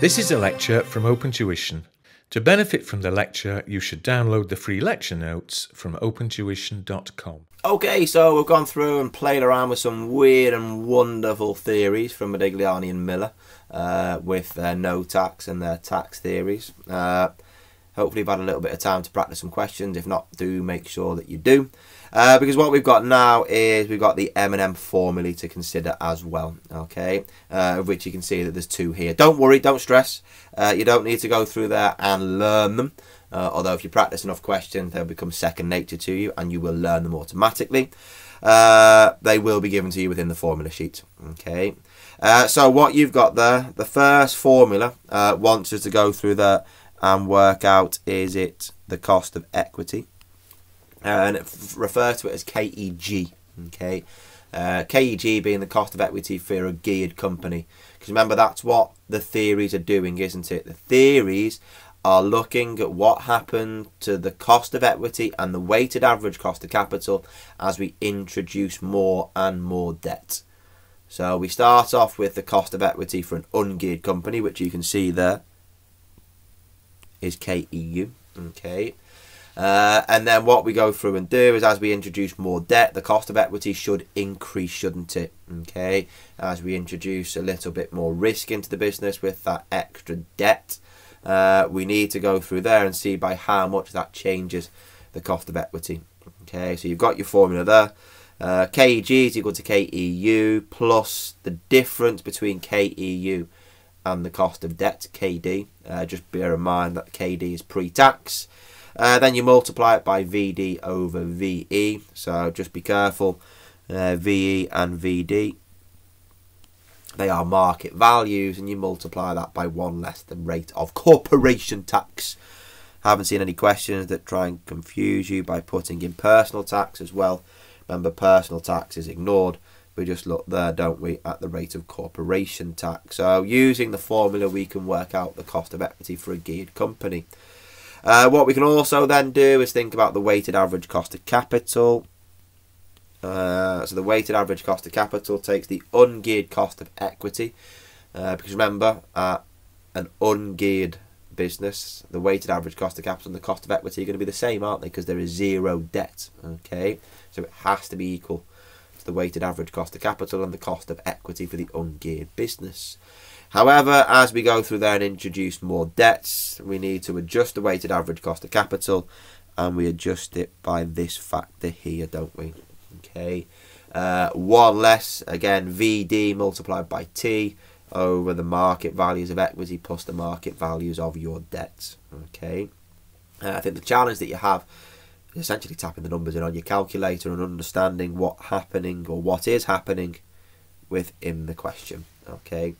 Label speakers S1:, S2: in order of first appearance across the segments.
S1: This is a lecture from Open Tuition. To benefit from the lecture, you should download the free lecture notes from opentuition.com.
S2: Okay, so we've gone through and played around with some weird and wonderful theories from Modigliani and Miller uh, with their no tax and their tax theories. Uh, hopefully, you've had a little bit of time to practice some questions. If not, do make sure that you do. Uh, because what we've got now is we've got the M&M formulae to consider as well, okay, uh, of which you can see that there's two here. Don't worry, don't stress. Uh, you don't need to go through there and learn them. Uh, although if you practice enough questions, they'll become second nature to you and you will learn them automatically. Uh, they will be given to you within the formula sheet, okay. Uh, so what you've got there, the first formula wants us to go through there and work out is it the cost of equity and refer to it as KEG. Okay, uh, KEG being the cost of equity for a geared company. Because remember, that's what the theories are doing, isn't it? The theories are looking at what happened to the cost of equity and the weighted average cost of capital as we introduce more and more debt. So we start off with the cost of equity for an ungeared company, which you can see there is KEU. Okay. Uh, and then what we go through and do is as we introduce more debt, the cost of equity should increase, shouldn't it? Okay, as we introduce a little bit more risk into the business with that extra debt, uh, we need to go through there and see by how much that changes the cost of equity. Okay, so you've got your formula there. Uh, KEG is equal to KEU plus the difference between KEU and the cost of debt, KD. Uh, just bear in mind that KD is pre-tax uh, then you multiply it by VD over VE. So just be careful. Uh, VE and VD. They are market values, and you multiply that by one less the rate of corporation tax. Haven't seen any questions that try and confuse you by putting in personal tax as well. Remember, personal tax is ignored. We just look there, don't we, at the rate of corporation tax. So, using the formula, we can work out the cost of equity for a geared company. Uh, what we can also then do is think about the weighted average cost of capital. Uh, so the weighted average cost of capital takes the ungeared cost of equity. Uh, because remember, uh, an ungeared business, the weighted average cost of capital and the cost of equity are going to be the same, aren't they? Because there is zero debt. Okay, so it has to be equal to the weighted average cost of capital and the cost of equity for the ungeared business. However, as we go through there and introduce more debts, we need to adjust the weighted average cost of capital and we adjust it by this factor here, don't we? Okay, uh, one less, again, VD multiplied by T over the market values of equity plus the market values of your debts. Okay, uh, I think the challenge that you have is essentially tapping the numbers in on your calculator and understanding what happening or what is happening within the question. Okay.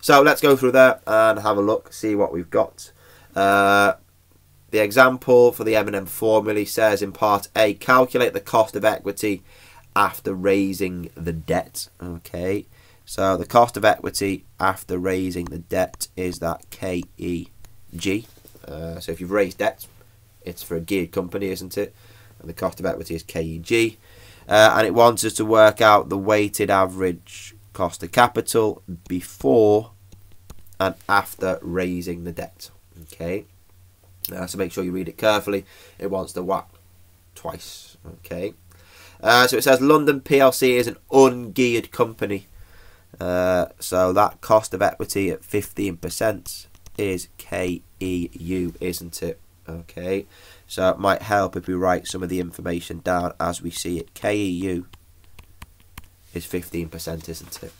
S2: So let's go through there and have a look, see what we've got. Uh, the example for the M&M formula says in part A, calculate the cost of equity after raising the debt. Okay, so the cost of equity after raising the debt is that KEG. Uh, so if you've raised debt, it's for a geared company, isn't it? And the cost of equity is KEG. Uh, and it wants us to work out the weighted average cost of capital before and after raising the debt. Okay, uh, so make sure you read it carefully. It wants the WACC twice. Okay, uh, so it says London PLC is an ungeared company. Uh, so that cost of equity at 15% is KEU, isn't it? Okay, so it might help if we write some of the information down as we see it. KEU is 15%, isn't it?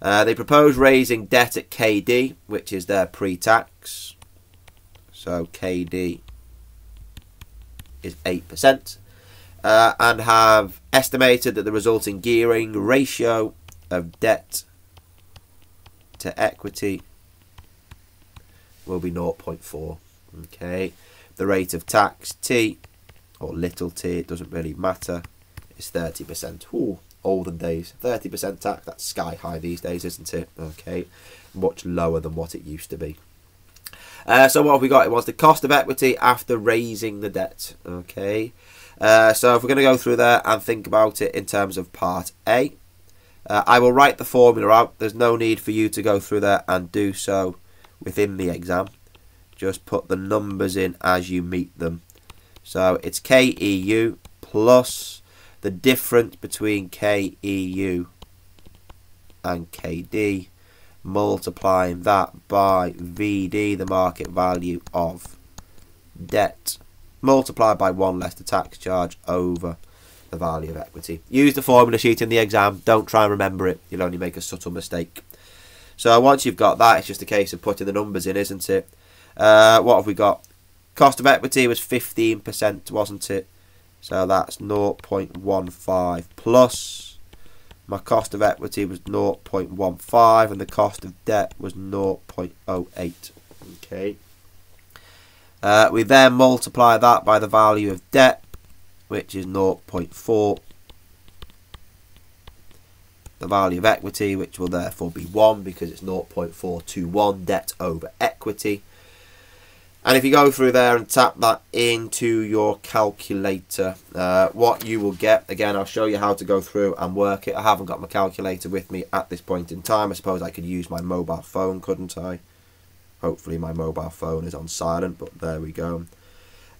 S2: Uh, they propose raising debt at KD, which is their pre-tax. So KD is 8%. Uh, and have estimated that the resulting gearing ratio of debt to equity will be 0.4. Okay. The rate of tax T, or little t, it doesn't really matter, is 30%. Ooh, olden days. 30% tax, that's sky high these days, isn't it? Okay, much lower than what it used to be. Uh, so what have we got? It was the cost of equity after raising the debt. Okay, uh, so if we're going to go through there and think about it in terms of part A, uh, I will write the formula out. There's no need for you to go through there and do so within the exam, just put the numbers in as you meet them. So it's KEU plus the difference between KEU and KD, multiplying that by VD, the market value of debt, multiplied by 1 less the tax charge over the value of equity. Use the formula sheet in the exam. Don't try and remember it. You'll only make a subtle mistake. So once you've got that, it's just a case of putting the numbers in, isn't it? Uh, what have we got? Cost of equity was 15%, wasn't it? So that's 0.15 plus. My cost of equity was 0.15 and the cost of debt was 0.08. Okay. Uh, we then multiply that by the value of debt, which is 0.4. The value of equity, which will therefore be 1 because it's 0.421 debt over equity. And if you go through there and tap that into your calculator, uh, what you will get, again, I'll show you how to go through and work it. I haven't got my calculator with me at this point in time. I suppose I could use my mobile phone, couldn't I? Hopefully my mobile phone is on silent, but there we go.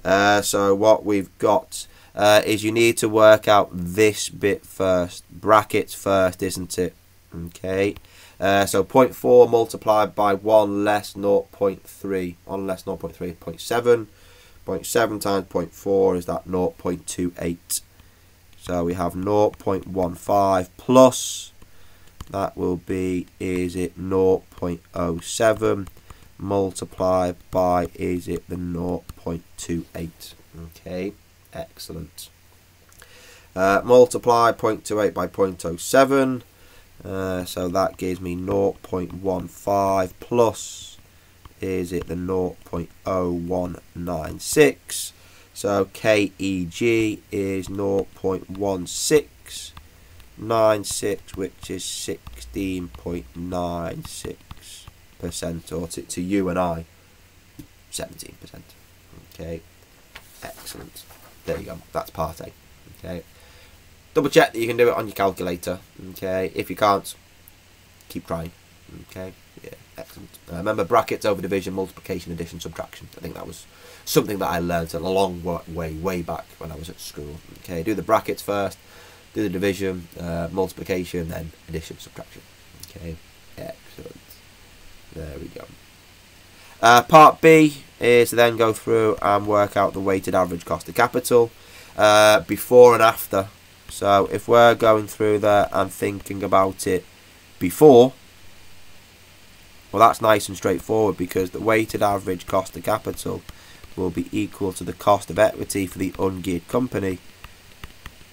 S2: Uh, so what we've got uh, is you need to work out this bit first. Brackets first, isn't it? Okay. Uh, so 0.4 multiplied by 1 less 0.3. 1 less 0.3 0.7. 0.7 times 0.4 is that 0.28. So we have 0.15 plus, that will be, is it 0.07 multiplied by, is it the 0.28. Okay, excellent. Uh, multiply 0.28 by 0.07 uh, so that gives me 0.15 plus is it the 0.0196 so KEG is 0.1696 which is 16.96 percent or to, to you and I 17 percent. Okay excellent. There you go that's part A okay double check that you can do it on your calculator okay? If you can't keep trying okay? Yeah excellent. Uh, remember brackets over division multiplication addition subtraction. I think that was something that i learned a long way way back when i was at school okay? Do the brackets first do the division uh, multiplication then addition subtraction okay? Excellent. There we go. Uh, part b is to then go through and work out the weighted average cost of capital. Uh, before and after so if we're going through there and thinking about it before, well that's nice and straightforward because the weighted average cost of capital will be equal to the cost of equity for the ungeared company,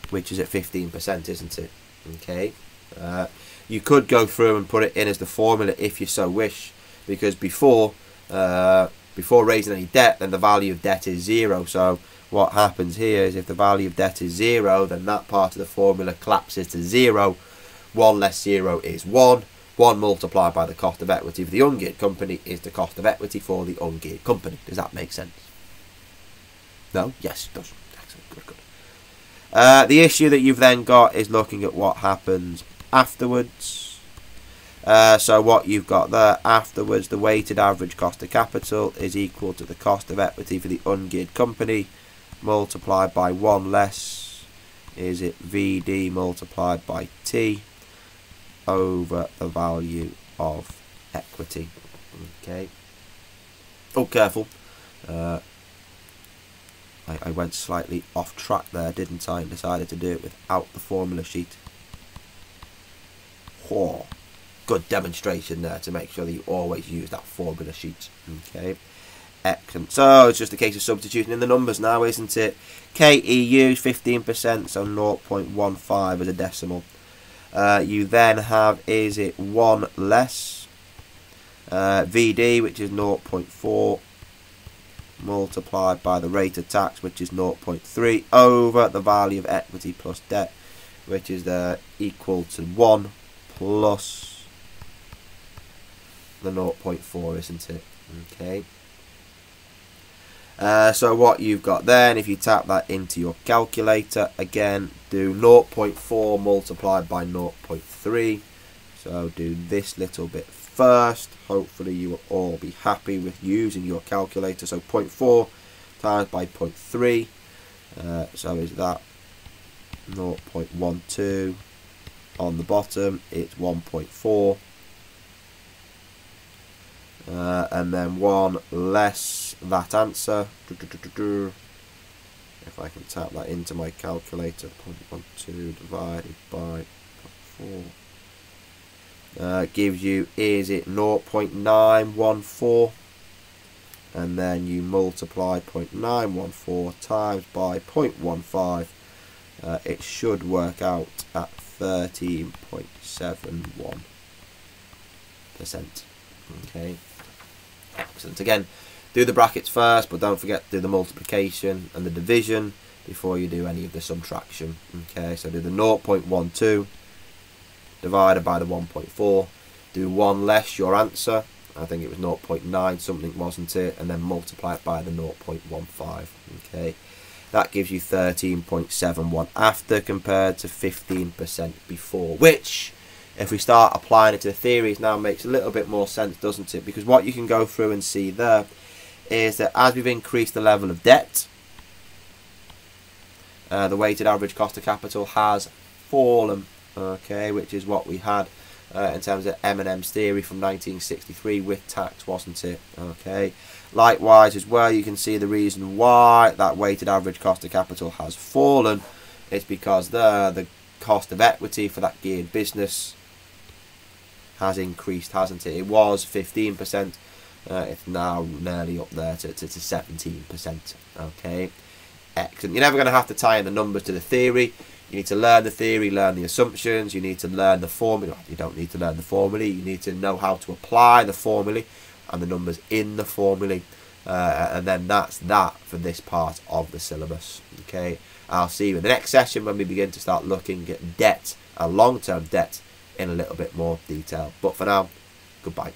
S2: which is at 15%, isn't it? Okay. Uh, you could go through and put it in as the formula if you so wish, because before uh, before raising any debt, then the value of debt is zero. So what happens here is if the value of debt is 0, then that part of the formula collapses to 0. 1 less 0 is 1. 1 multiplied by the cost of equity for the ungeared company is the cost of equity for the ungeared company. Does that make sense? No? Yes, it does. Excellent. Good, good. Uh, the issue that you've then got is looking at what happens afterwards. Uh, so what you've got there afterwards, the weighted average cost of capital is equal to the cost of equity for the ungeared company multiplied by 1 less is it VD multiplied by T over the value of equity. Okay. Oh, careful. Uh, I, I went slightly off track there, didn't I? And decided to do it without the formula sheet. Oh, good demonstration there to make sure that you always use that formula sheet. Okay. So it's just a case of substituting in the numbers now, isn't it? KEU 15%, so 0.15 as a decimal. Uh, you then have, is it 1 less? Uh, VD, which is 0.4, multiplied by the rate of tax, which is 0.3, over the value of equity plus debt, which is uh, equal to 1 plus the 0.4, isn't it? Okay. Uh, so what you've got then, if you tap that into your calculator, again, do 0.4 multiplied by 0.3. So do this little bit first. Hopefully you will all be happy with using your calculator. So 0.4 times by 0.3. Uh, so is that 0.12 on the bottom it's 1.4 uh, and then one less that answer. If I can tap that into my calculator 0.12 divided by 0.4 uh, gives you is it 0.914 and then you multiply 0.914 times by 0.15 uh, it should work out at 13.71 percent. Okay excellent again do the brackets first but don't forget to do the multiplication and the division before you do any of the subtraction okay? So do the 0.12 divided by the 1.4 do one less your answer. I think it was 0.9 something wasn't it? And then multiply it by the 0.15 okay? That gives you 13.71 after compared to 15% before which if we start applying it to the theories now makes a little bit more sense doesn't it? Because what you can go through and see there is that as we've increased the level of debt uh, the weighted average cost of capital has fallen okay which is what we had uh, in terms of M&M's theory from 1963 with tax wasn't it? Okay. Likewise, as well, you can see the reason why that weighted average cost of capital has fallen. It's because the the cost of equity for that geared business has increased, hasn't it? It was 15%. Uh, it's now nearly up there to, to, to 17%. Okay, excellent. You're never going to have to tie in the numbers to the theory. You need to learn the theory, learn the assumptions. You need to learn the formula. You don't need to learn the formula. You need to know how to apply the formula and the numbers in the formulae. Uh, and then that's that for this part of the syllabus. Okay, I'll see you in the next session when we begin to start looking at debt and long-term debt in a little bit more detail. But for now, goodbye.